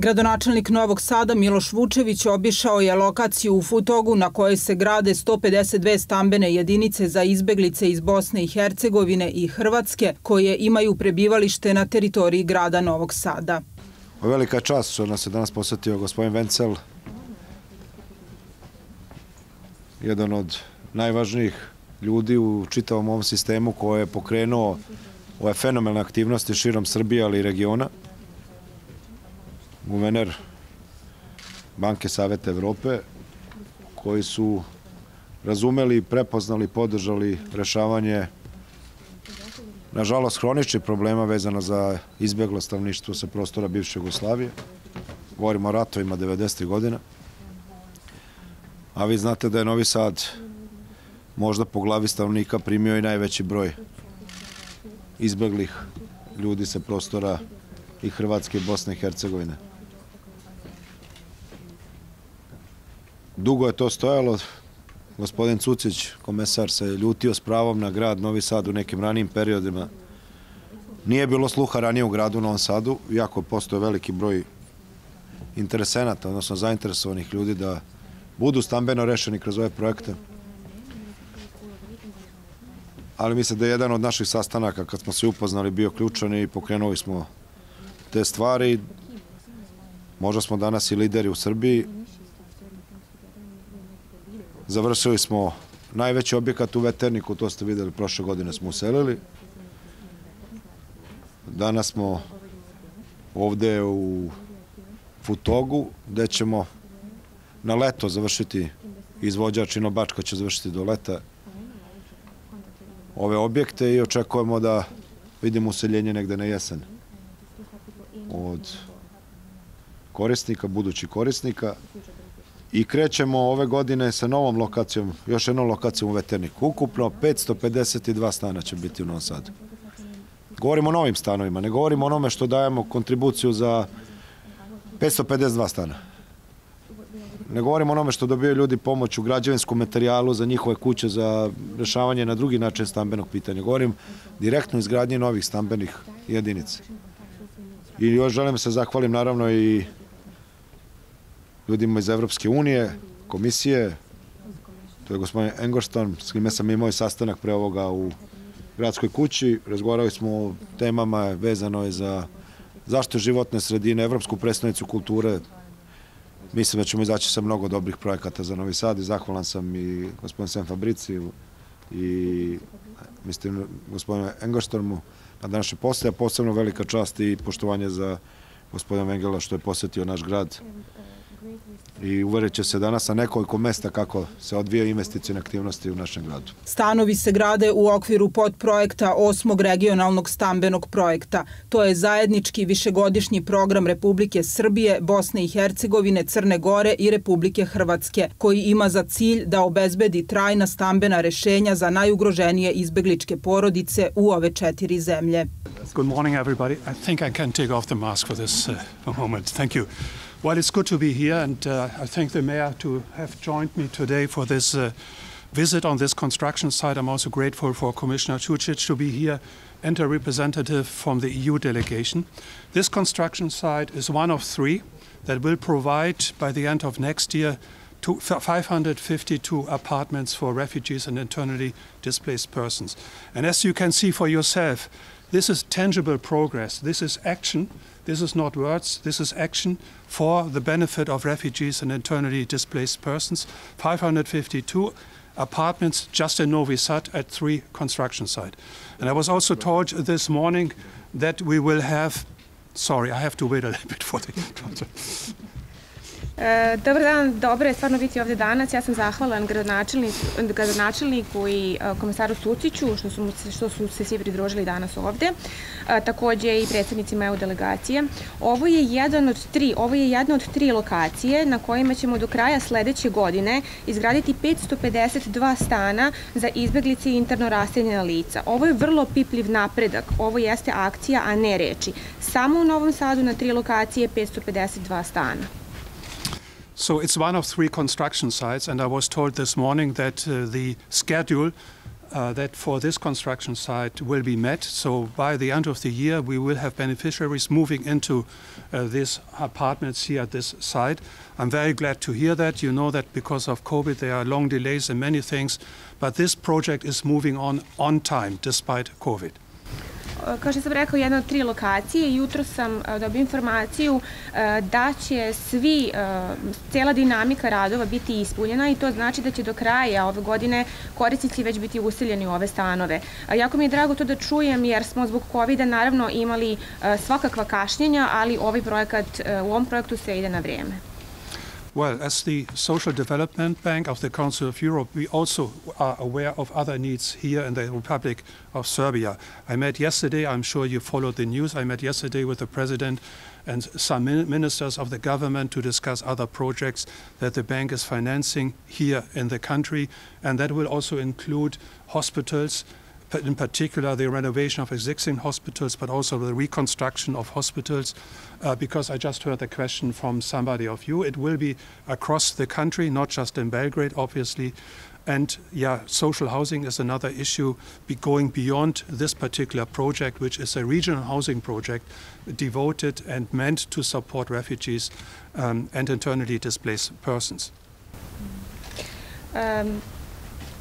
Gradonačelnik Novog Sada Miloš Vučević obišao je lokaciju u Futogu na kojoj se grade 152 stambene jedinice za izbeglice iz Bosne i Hercegovine i Hrvatske koje imaju prebivalište na teritoriji grada Novog Sada. Velika čast što nas je danas posetio gospodin Vencel, jedan od najvažnijih ljudi u čitavom ovom sistemu koje je pokrenuo ove fenomenalne aktivnosti širom Srbije, ali i regiona. Guverner Banke Saveta Evrope, koji su razumeli, prepoznali, podržali rešavanje nažalost hroničnih problema vezano za izbjeglo stavništvo sa prostora bivše Jugoslavije. Govorimo o ratovima 90. godina. A vi znate da je Novi Sad možda po glavi stavnika primio i najveći broj izbeglih ljudi sa prostora i Hrvatske i Bosne i Hercegovine. Dugo je to stojalo, gospodin Cucić, komesar, se ljutio s pravom na grad Novi Sad u nekim ranijim periodima. Nije bilo sluha ranije u gradu Novom Sadu, iako postoje veliki broj interesenata, odnosno zainteresovanih ljudi da budu stambeno rešeni kroz ove projekte. Ali mislim da je jedan od naših sastanaka, kad smo se upoznali, bio ključan i pokrenuli smo te stvari. Možda smo danas i lideri u Srbiji, Završili smo najveći objekat u Veterniku, to ste videli, prošle godine smo uselili. Danas smo ovde u Futogu, gde ćemo na leto završiti, izvođač Inobačka će završiti do leta ove objekte i očekujemo da vidimo useljenje negde na jesen od korisnika, budućih korisnika. I krećemo ove godine sa novom lokacijom, još jednom lokacijom u Veterniku. Ukupno 552 stana će biti u Novom Sadu. Govorimo o novim stanovima, ne govorimo o onome što dajemo kontribuciju za 552 stana. Ne govorimo o onome što dobijaju ljudi pomoć u građevinskom materijalu za njihove kuće, za rešavanje na drugi način stambenog pitanja. Govorim direktno izgradnje novih stambenih jedinica. I još želim se zahvalim naravno i ljudima iz Evropske unije, komisije, to je gospodin Engorston, s kime sam imao i sastanak pre ovoga u gradskoj kući. Razgovarali smo o temama vezano je za zaštitu životne sredine, Evropsku predstavnicu kulture. Mislim da ćemo izaći sa mnogo dobrih projekata za Novi Sad i zahvalan sam i gospodinu Sem Fabrici i mislim gospodinu Engerstormu na današnje postoje, posebno velika čast i poštovanje za gospodina Vengela što je posetio naš grad i uverit će se danas na nekoliko mesta kako se odvijaju investicijne aktivnosti u našem gradu. Stanovi se grade u okviru podprojekta osmog regionalnog stambenog projekta. To je zajednički višegodišnji program Republike Srbije, Bosne i Hercegovine, Crne Gore i Republike Hrvatske, koji ima za cilj da obezbedi trajna stambena rešenja za najugroženije izbegličke porodice u ove četiri zemlje. Good morning everybody. I think I can take off the mask for this uh, moment. Thank you. Well, it's good to be here, and uh, I thank the mayor to have joined me today for this uh, visit on this construction site. I'm also grateful for Commissioner Cucic to be here and a representative from the EU delegation. This construction site is one of three that will provide, by the end of next year, 552 apartments for refugees and internally displaced persons. And as you can see for yourself, this is tangible progress. This is action this is not words, this is action for the benefit of refugees and internally displaced persons. 552 apartments just in Novi Sad at three construction sites. And I was also told this morning that we will have, sorry, I have to wait a little bit for the E, dobar dan, dobro je stvarno biti ovde danas. Ja sam zahvalan gradonačelniku, i e, komisaru Suciću što su, što su se svi pridružili danas ovde. E, takođe i predsednicima EU delegacije. Ovo je jedan od tri, ovo je jedna od tri lokacije na kojima ćemo do kraja sledeće godine izgraditi 552 stana za izbeglice i interno raseljena lica. Ovo je vrlo pipljiv napredak. Ovo jeste akcija, a ne reči. Samo u Novom Sadu na tri lokacije 552 stana. So it's one of three construction sites, and I was told this morning that uh, the schedule uh, that for this construction site will be met. So by the end of the year, we will have beneficiaries moving into uh, these apartments here at this site. I'm very glad to hear that. You know that because of COVID, there are long delays in many things, but this project is moving on on time despite COVID. Kao što sam rekao, jedna od tri lokacije. Jutro sam dobio informaciju da će svi, cela dinamika radova biti ispunjena i to znači da će do kraja ove godine korisnici već biti useljeni u ove stanove. Jako mi je drago to da čujem jer smo zbog COVID-a naravno imali svakakva kašnjenja, ali ovaj projekat, u ovom projektu se ide na vrijeme. Well, as the Social Development Bank of the Council of Europe, we also are aware of other needs here in the Republic of Serbia. I met yesterday, I'm sure you followed the news, I met yesterday with the President and some ministers of the government to discuss other projects that the bank is financing here in the country. And that will also include hospitals, in particular the renovation of existing hospitals, but also the reconstruction of hospitals. Uh, because I just heard the question from somebody of you, it will be across the country, not just in Belgrade, obviously. And yeah, social housing is another issue be going beyond this particular project, which is a regional housing project devoted and meant to support refugees um, and internally displaced persons. Um,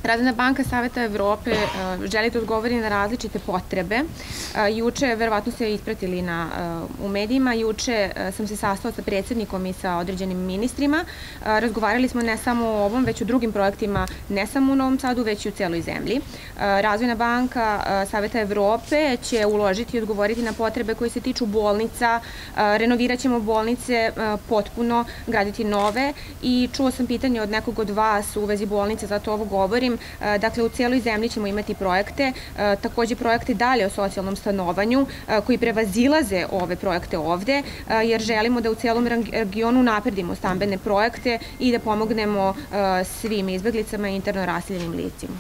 Razvojna banka Saveta Evrope uh, želi da odgovori na različite potrebe. Uh, juče, verovatno ste ispratili na, uh, u medijima, juče sam se sastala sa predsednikom i sa određenim ministrima. Razgovarali smo ne samo o ovom, već o drugim projektima, ne samo u Novom Sadu, već i u celoj zemlji. Razvojna banka Saveta Evrope će uložiti i odgovoriti na potrebe koje se tiču bolnica, renovirat ćemo bolnice potpuno, graditi nove i čuo sam pitanje od nekog od vas u vezi bolnice, zato ovo govorim, E, dakle, u cijeloj zemlji ćemo imati projekte, e, takođe projekte dalje o socijalnom stanovanju e, koji prevazilaze ove projekte ovde, jer želimo da u cijelom regionu napredimo stambene projekte i da pomognemo svim izbeglicama i interno raseljenim licima.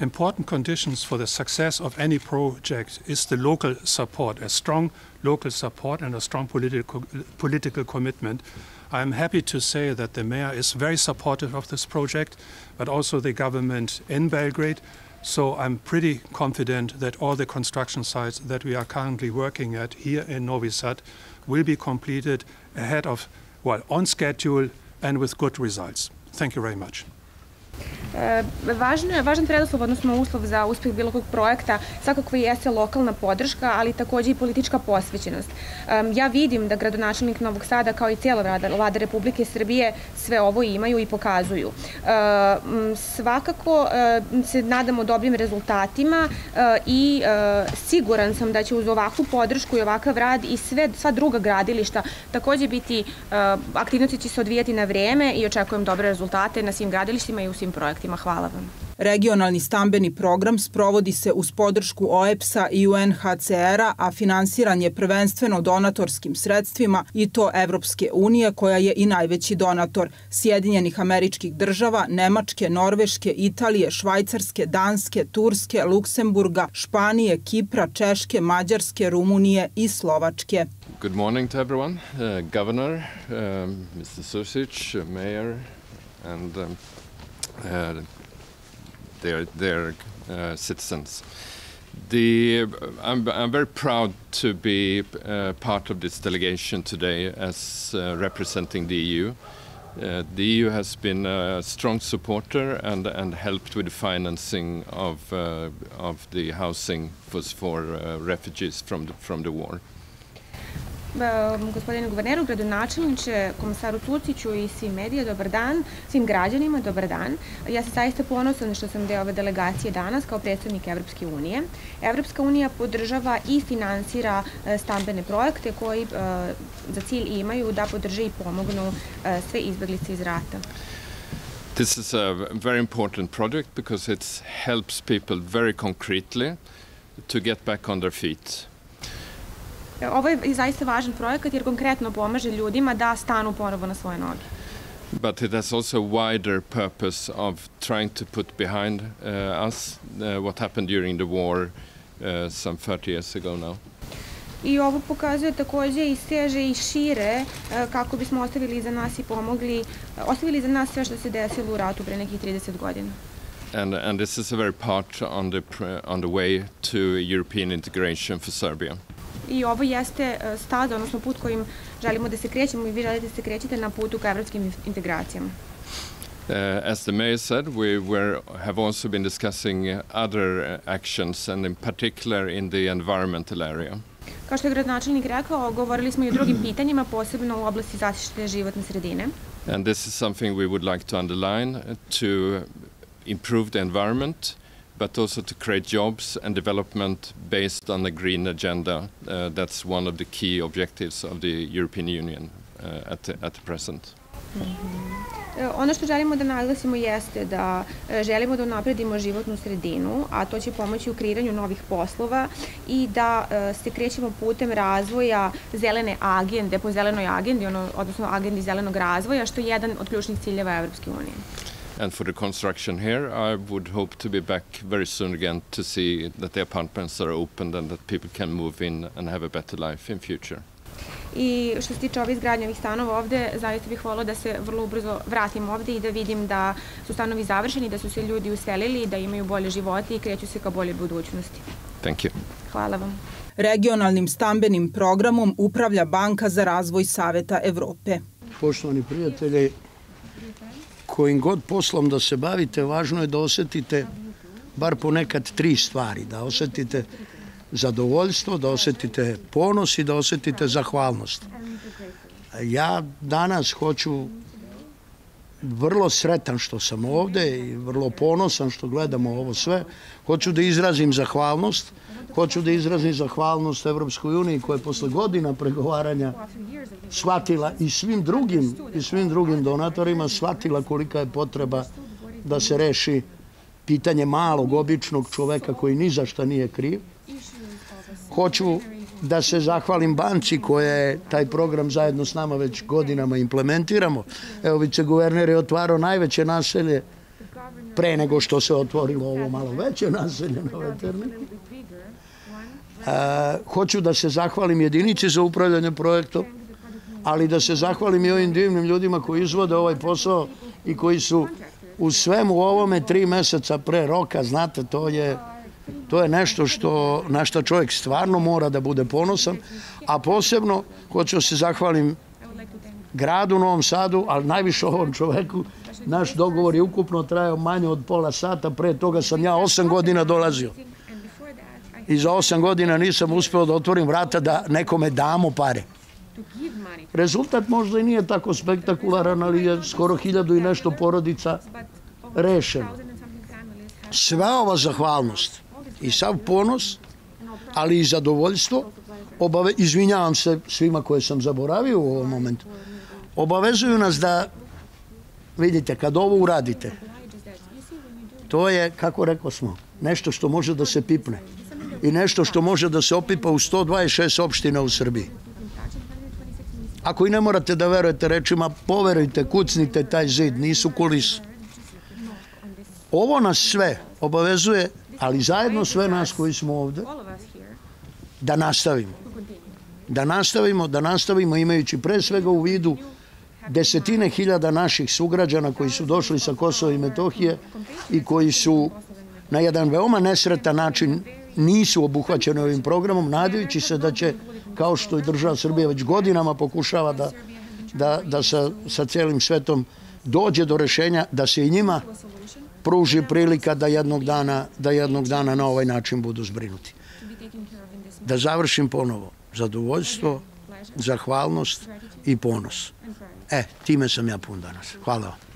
important conditions for the success of any project is the local support, a strong local support and a strong political, political commitment. I'm happy to say that the mayor is very supportive of this project, but also the government in Belgrade. So I'm pretty confident that all the construction sites that we are currently working at here in Novi Sad will be completed ahead of, well, on schedule and with good results. Thank you very much. E, važno je, važan preduslov, odnosno uslov za uspeh bilo kog projekta, svakako jeste lokalna podrška, ali takođe i politička posvećenost. Ja vidim da gradonačelnik Novog Sada, kao i cijela vlada, Republike Srbije, sve ovo imaju i pokazuju. E, svakako e, se nadamo dobrim rezultatima i siguran sam da će uz ovakvu podršku i ovakav rad i sve, sva druga gradilišta takođe biti, aktivnosti će se odvijati na vreme i očekujem dobre rezultate na svim gradilištima i u svim projektima projektima. Hvala vam. Regionalni stambeni program sprovodi se uz podršku OEPS-a i UNHCR-a, a finansiran je prvenstveno donatorskim sredstvima i to Evropske unije koja je i najveći donator Sjedinjenih američkih država, Nemačke, Norveške, Italije, Švajcarske, Danske, Turske, Luksemburga, Španije, Kipra, Češke, Mađarske, Rumunije i Slovačke. Good morning to everyone. Uh, governor, um, Mr. Susic, uh, Mayor, and um, uh, their their uh, citizens. The I'm, I'm very proud to be uh, part of this delegation today as representing the EU. Uh, the EU has been a strong supporter and, and helped with the financing of, uh, of the housing for, for uh, refugees from the, from the war. Gospodine guverneru, gradonačelniče, komisaru Tuciću i svim medija, dobar dan, svim građanima, dobar dan. Ja sam zaista ponosan što sam deo ove delegacije danas kao predstavnik Evropske unije. Evropska unija podržava i finansira e, stambene projekte koji e, za cilj imaju da podrže i pomognu e, sve izbeglice iz rata. This is a very important project because it helps people very concretely to get back on their feet. Ovo je zaista važan projekat jer konkretno pomaže ljudima da stanu ponovo na svoje noge. But it has also a wider purpose of trying to put behind uh, us uh, what happened during the war uh, some 30 years ago now. I ovo pokazuje takođe i steže i šire uh, kako bismo ostavili iza nas i pomogli, uh, ostavili iza nas sve što se desilo u ratu pre nekih 30 godina. and and this is a very part on the on the way to European integration for Serbia. I ovo jeste e, staza, odnosno put kojim želimo da se krećemo i vi želite da se krećete na putu ka evropskim integracijama. Uh, as the mayor said, we were, have also been discussing uh, other uh, actions, and in particular in the environmental area. Kao što je gradonačelnik rekao, govorili smo i o drugim pitanjima, posebno u oblasti zaštite životne sredine. And this is something we would like to underline uh, to improve the environment, but also to create jobs and development based on the green agenda. Uh, that's one of the key objectives of the European Union uh, at, the, at the present. E, Ono što želimo da naglasimo jeste da e, želimo da unapredimo životnu sredinu, a to će pomoći u kreiranju novih poslova i da e, se krećemo putem razvoja zelene agende, po zelenoj agendi, ono, odnosno agendi zelenog razvoja, što je jedan od ključnih ciljeva Evropske unije. And for the construction here, I would hope to be back very soon again to see that the apartments are opened and that people can move in and have a better life in future. I što se tiče ove izgradnje ovih stanova ovde, zaista bih volila da se vrlo ubrzo vratim ovde i da vidim da su stanovi završeni, da su se ljudi uselili, da imaju bolje živote i kreću se ka bolje budućnosti. Thank you. Hvala vam. Regionalnim stambenim programom upravlja Banka za razvoj Saveta Evrope. Poštovani prijatelji, kojim god poslom da se bavite, važno je da osetite bar ponekad tri stvari. Da osetite zadovoljstvo, da osetite ponos i da osetite zahvalnost. Ja danas hoću vrlo sretan što sam ovde i vrlo ponosan što gledamo ovo sve. Hoću da izrazim zahvalnost. Hoću da izrazim zahvalnost Evropskoj uniji koja je posle godina pregovaranja shvatila i svim drugim i svim drugim donatorima shvatila kolika je potreba da se reši pitanje malog običnog čoveka koji ni za šta nije kriv. Hoću da se zahvalim banci koja je taj program zajedno s nama već godinama implementiramo. Evo, viceguverner je otvarao najveće naselje pre nego što se otvorilo ovo malo veće naselje na Veterniku. E, hoću da se zahvalim jedinici za upravljanje projektom, ali da se zahvalim i ovim divnim ljudima koji izvode ovaj posao i koji su u svemu ovome tri meseca pre roka, znate, to je to je nešto što, na što čovjek stvarno mora da bude ponosan, a posebno hoću da se zahvalim gradu Novom Sadu, ali najviše ovom čoveku. Naš dogovor je ukupno trajao manje od pola sata, pre toga sam ja osam godina dolazio. I za osam godina nisam uspeo da otvorim vrata da nekome damo pare. Rezultat možda i nije tako spektakularan, ali je skoro hiljadu i nešto porodica rešeno. Sva ova zahvalnost i sav ponos, ali i zadovoljstvo, izvinjavam se svima koje sam zaboravio u ovom momentu, obavezuju nas da, vidite, kad ovo uradite, to je, kako rekao smo, nešto što može da se pipne i nešto što može da se opipa u 126 opština u Srbiji. Ako i ne morate da verujete rečima, poverujte, kucnite taj zid, nisu kulis. Ovo nas sve obavezuje, ali zajedno sve nas koji smo ovde, da nastavimo. Da nastavimo, da nastavimo imajući pre svega u vidu desetine hiljada naših sugrađana koji su došli sa Kosova i Metohije i koji su na jedan veoma nesretan način nisu obuhvaćeni ovim programom, nadajući se da će, kao što i država Srbija već godinama pokušava da, da, da sa, sa celim svetom dođe do rešenja da se i njima pruži prilika da jednog dana, da jednog dana na ovaj način budu zbrinuti. Da završim ponovo. Zadovoljstvo, zahvalnost i ponos. E, time sam ja pun danas. Hvala vam.